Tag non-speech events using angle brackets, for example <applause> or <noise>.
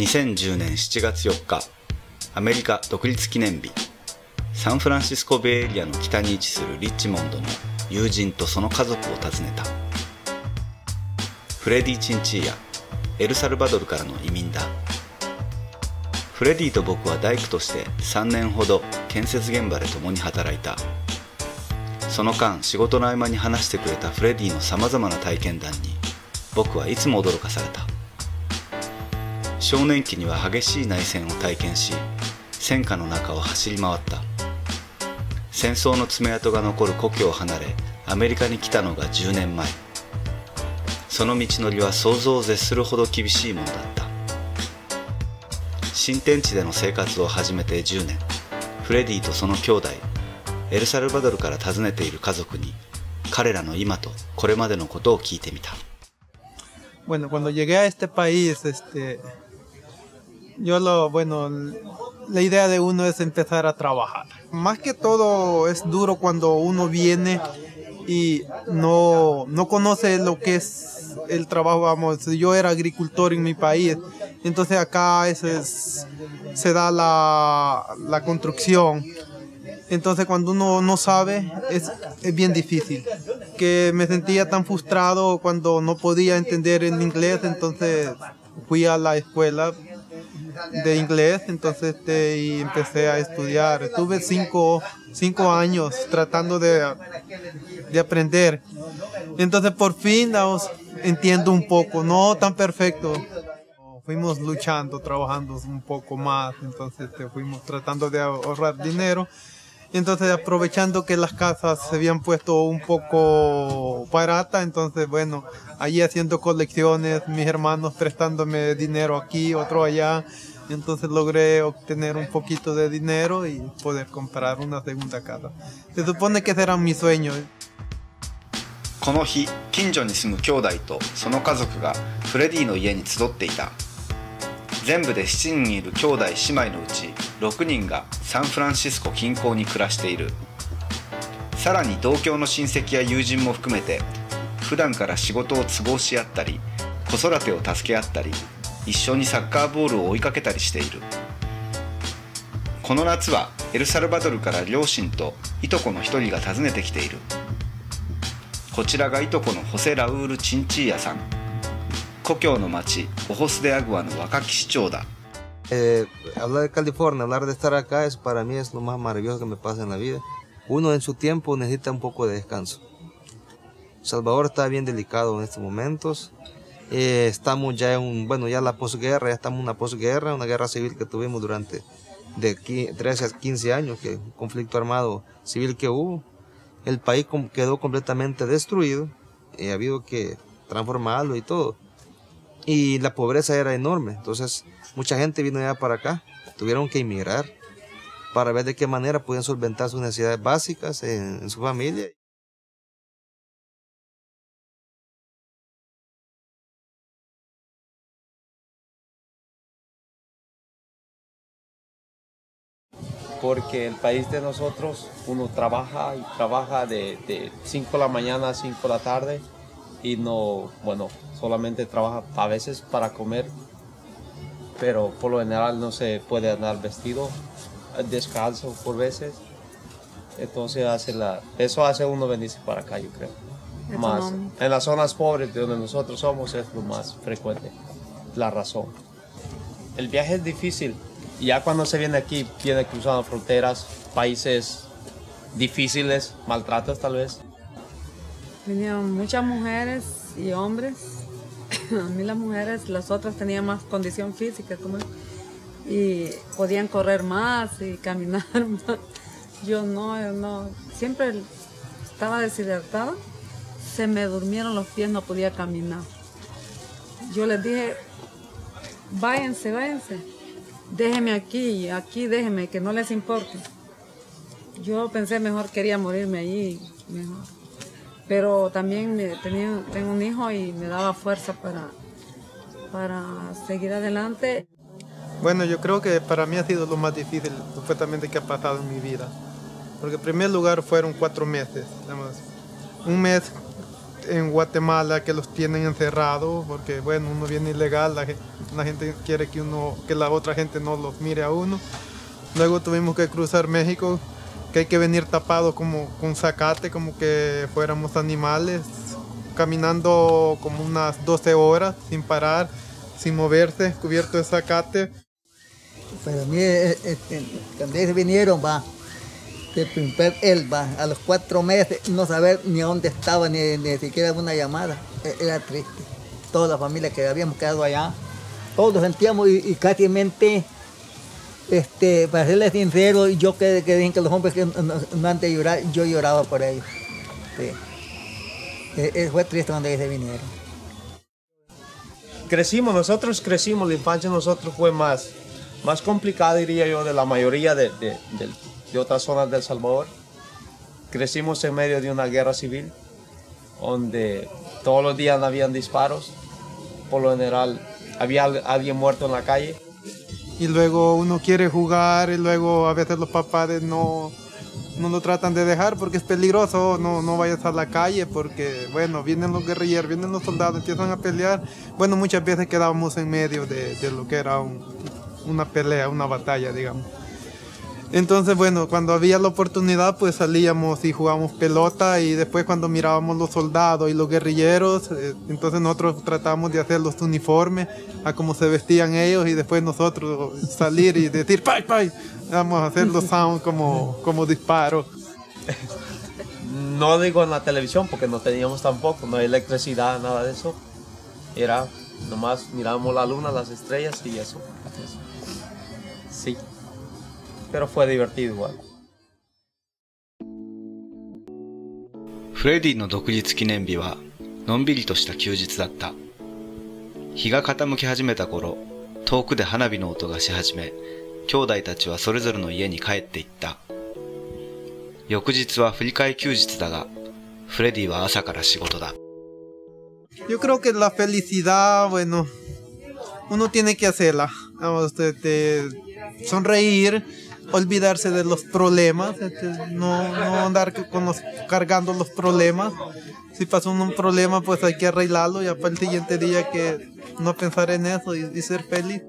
2010年7月4日アメリカ独立記念日。サンフランシスコベイエリアの北に位置するリッチモンドの友人とその家族を訪ねた。フレディ・チンチーヤエルサルバドルからの移民だ。フレディと僕は大工として3年ほど建設現場で共に働いた。その間仕事の合間に話してくれたフレディのさまざまな体験談に僕はいつも驚かされた。少年期には激しい内戦を体験し戦火の中を走り回った。戦争の爪痕が残る故郷を離れアメリカに来たのが10年前。その道のりは想像を絶するほど厳しいものだった。新天地での生活を始めて10年。フレディとその兄弟エルサルバドルから訪ねている家族に彼らの今とこれまでのことを聞いてみた。Bueno, cuando llegué a este país, este, yo lo, bueno, la idea de uno es empezar a trabajar. Más que todo es duro cuando uno viene y no, no conoce lo que es el trabajo, vamos, yo era agricultor en mi país, entonces acá es, se da la, la construcción. Entonces cuando uno no sabe es, es bien difícil. Que me sentía tan frustrado cuando no podía entender el inglés, entonces fui a la escuela de inglés, entonces este, y empecé a estudiar. Estuve cinco, cinco años tratando de, de aprender. Entonces por fin vamos, entiendo un poco, no tan perfecto. Fuimos luchando, trabajando un poco más, entonces este, fuimos tratando de ahorrar dinero. Entonces aprovechando que las casas se habían puesto un poco baratas, entonces bueno, allí haciendo colecciones, mis hermanos prestándome dinero aquí, otro allá, entonces logré obtener un poquito de dinero y poder comprar una segunda casa. Se supone que ese era mi sueño. この日近所に住む兄弟とその家族がフレディの家に集っていた 全部で7人いる兄弟姉妹のうち6人がサンフランシスコ近郊に暮らしている。さらに同郷の親戚や友人も含めて普段から仕事を都合し合ったり子育てを助け合ったり一緒にサッカーボールを追いかけたりしている。この夏はエルサルバドルから両親といとこの一人が訪ねてきている。こちらがいとこのホセ・ラウール・チンチーヤさん。故郷の町オホス・デ・アグアの若き市長だ Eh, hablar de California, hablar de estar acá, es para mí es lo más maravilloso que me pasa en la vida. Uno en su tiempo necesita un poco de descanso. Salvador está bien delicado en estos momentos. Eh, estamos ya en un, bueno, ya la posguerra, ya estamos en una posguerra, una guerra civil que tuvimos durante de qui- 13 a 15 años, que un conflicto armado civil que hubo. El país com- quedó completamente destruido, y ha habido que transformarlo y todo y la pobreza era enorme. Entonces, mucha gente vino ya para acá, tuvieron que emigrar para ver de qué manera podían solventar sus necesidades básicas en, en su familia. porque el país de nosotros uno trabaja y trabaja de 5 de la mañana a 5 de la tarde y no, bueno, solamente trabaja a veces para comer, pero por lo general no se puede andar vestido, descalzo por veces. Entonces hace la, eso hace uno venirse para acá, yo creo. Más, en las zonas pobres de donde nosotros somos es lo más frecuente, la razón. El viaje es difícil. Ya cuando se viene aquí, viene cruzando fronteras, países difíciles, maltratos tal vez. Vinieron muchas mujeres y hombres. <coughs> A mí las mujeres, las otras tenían más condición física como y podían correr más y caminar <laughs> más. Yo no, yo no. Siempre estaba deshidratada. Se me durmieron los pies, no podía caminar. Yo les dije, váyanse, váyanse. Déjenme aquí, aquí déjenme, que no les importe. Yo pensé mejor quería morirme allí, mejor. Pero también tenía, tengo un hijo y me daba fuerza para, para seguir adelante. Bueno, yo creo que para mí ha sido lo más difícil supuestamente que ha pasado en mi vida. Porque en primer lugar fueron cuatro meses. digamos. Un mes en Guatemala que los tienen encerrados porque bueno uno viene ilegal la, la, gente quiere que uno que la otra gente no los mire a uno luego tuvimos que cruzar México que hay que venir tapado como con zacate como que fuéramos animales caminando como unas 12 horas sin parar sin moverse cubierto de zacate. Para mí este, cuando ellos vinieron va de primer él va a los cuatro meses no saber ni dónde estaba ni, ni siquiera una llamada. E, era triste. Toda la familia que habíamos quedado allá todos sentíamos y, y casi mente este, para serles sincero, yo que, que dicen que los hombres no, no, han de llorar, yo lloraba por ellos. Sí. E, fue triste cuando ellos se vinieron. Crecimos, nosotros crecimos, la infancia de nosotros fue más, más complicada, diría yo, de la mayoría de, de, de, de otras zonas del Salvador. Crecimos en medio de una guerra civil, donde todos los días habían disparos, por lo general había alguien muerto en la calle y luego uno quiere jugar y luego a veces los papás no, no lo tratan de dejar porque es peligroso, no, no vayas a la calle porque, bueno, vienen los guerrilleros, vienen los soldados, empiezan a pelear. Bueno, muchas veces quedábamos en medio de, de lo que era un, una pelea, una batalla, digamos. Entonces, bueno, cuando había la oportunidad, pues salíamos y jugábamos pelota y después cuando mirábamos los soldados y los guerrilleros, eh, entonces nosotros tratábamos de hacer los uniformes a cómo se vestían ellos y después nosotros salir y decir, ¡pay, pay! Vamos a hacer los <laughs> sounds como, como disparos. No digo en la televisión porque no teníamos tampoco, no hay electricidad, nada de eso. Era nomás mirábamos la luna, las estrellas y eso. Sí pero fue divertido igual. フレディの独立記念日はのんびりとした休日だった日が傾き始めた頃遠くで花火の音がし始め兄弟たちはそれぞれの家に帰っていった翌日は振り替え休日だがフレディは朝から仕事だ Yo creo que la felicidad, bueno, uno tiene que hacerla. Sonreír, olvidarse de los problemas, no, no andar con los, cargando los problemas. Si pasó un problema, pues hay que arreglarlo y para el siguiente día que no pensar en eso y, y ser feliz.